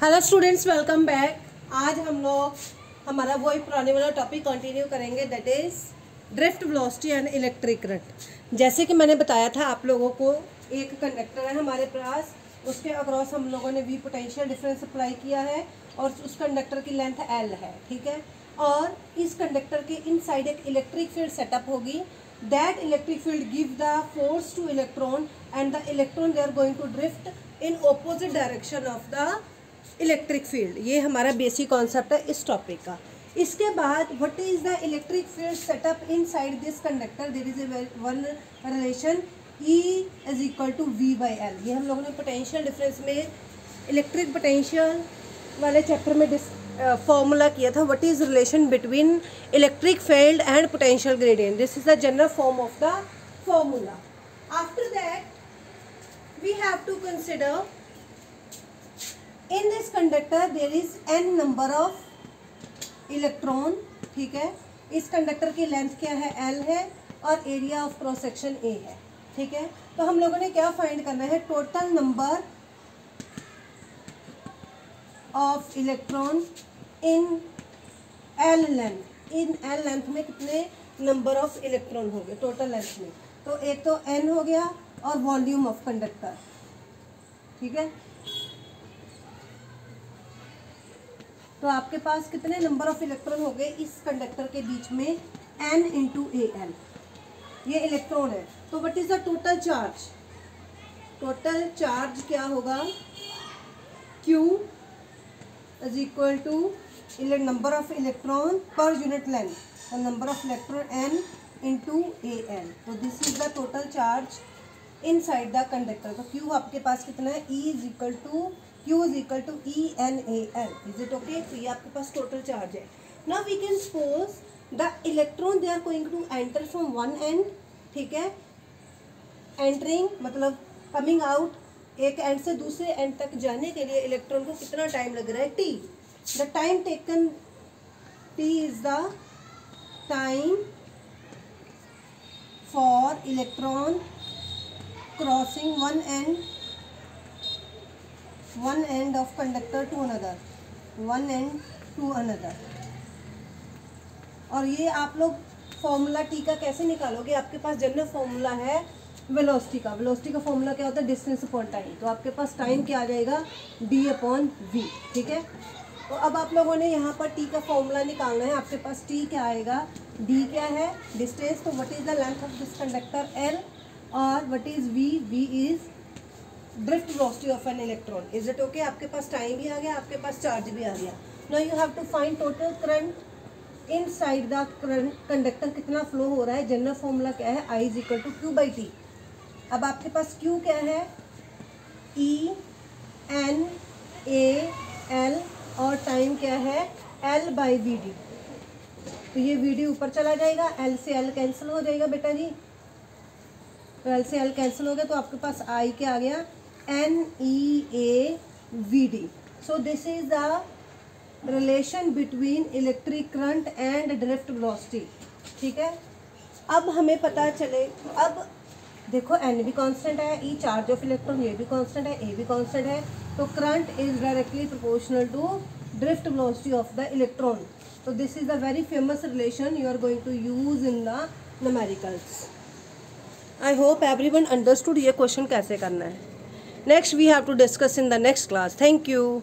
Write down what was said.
Hello students welcome back आज हम लोग हमारा वही पुराने वाला टॉपिक कंटिन्यू करेंगे that is drift velocity and electric current जैसे कि मैंने बताया था, आप लोगों को एक कंडक्टर है हमारे पास, उसके अक्रॉस हम लोगों ने वी पोटेंशियल डिफरेंस अप्लाई किया है और उस कंडक्टर की लेंथ एल है, ठीक है? और इस कंडक्टर के इनसाइड एक इलेक्ट्रिक फ़ील्ड सेटअप होगी। That electric field give the force to electron and the electron they are going to drift in opposite direction of the electric field ये हमारा बेसिक कॉन्सेप्ट है इस टॉपिक का। इसके बाद what is the electric field setup inside this conductor there is a one relation E is equal to V by L ये हम लोगों ने पोटेंशियल डिफरेंस में इलेक्ट्रिक पोटेंशियल वाले चैप्टर में डिस फॉर्मूला uh, किया था। What is relation between electric field and potential gradient this is the general form of the formula after that we have to consider in this conductor there is N number of electron ठीक है? इस conductor की length क्या है? L है और area of cross section A है, ठीक है? तो हम लोगों ने क्या फाइंड करना है? Total number of electron in L length in L length में कितने नंबर ऑफ़ इलेक्ट्रॉन हो गए? टोटल लेंथ में। तो एक तो एन हो गया और वॉल्यूम ऑफ़ कंडक्टर ठीक है? तो आपके पास कितने नंबर ऑफ़ इलेक्ट्रॉन हो गए इस कंडक्टर के बीच में? एन इंटू ए एल ये इलेक्ट्रॉन है। तो what is the total charge total charge क्या होगा? Q is equal to number of electron per unit length number of electron N into A L तो this is the total charge inside the conductor तो Q आपके पास कितना है? ई is equal to you is equal to E N A L is it okay तो ये आपके पास टोटल चार्ज है. ना we can suppose the electron they are going to enter from one end ठीक है? एंटरिंग मतलब कमिंग आउट एक एंड से दूसरे एंड तक जाने के लिए इलेक्ट्रॉन को कितना टाइम लग रहा है? T the time taken T is the time for electron crossing one end one end of conductor to another, one end to another. और ये आप लोग फॉर्मूला टी का कैसे निकालोगे? आपके पास जनरल फॉर्मूला है वेलोसिटी का। वेलोसिटी का फॉर्मूला क्या होता है? डिस्टेंस अपॉन टाइम तो आपके पास टाइम क्या आ जाएगा? डी अपॉन वी ठीक है? तो अब आप लोगों ने यहाँ पर टी का फॉर्मूला निकालना है। आपके पास टी क्या आएगा? डी क्या है? डिस्टेंस तो what is the length of this conductor L और what is V V is drift velocity of an electron is it okay आपके पास टाइम भी आ गया, आपके पास चार्ज भी आ गया. No you have to find total current inside the current conductor कितना फ्लो हो रहा है? जनरल फॉर्मूला क्या है? I is equal to Q by T अब आपके पास क्यू क्या है? ई एन ए एल और टाइम क्या है? एल बाई वी डी तो ये वी डी ऊपर चला जाएगा एल से एल कैंसिल हो जाएगा बेटा जी. तो एल से एल कैंसिल हो गया तो आपके पास आई क्या आ गया? N E A V D so this is the relation between electric current and drift velocity ठीक है? अब हमें पता चले, अब देखो एन भी कांस्टेंट है ई चार्ज ऑफ़ इलेक्ट्रॉन ये भी कांस्टेंट है ए भी कांस्टेंट है तो current is directly proportional to drift velocity of the electron तो this is the very famous relation you are going to use in the numericals I hope everyone understood ये question कैसे करना next we have to discuss in the next class. Thank you.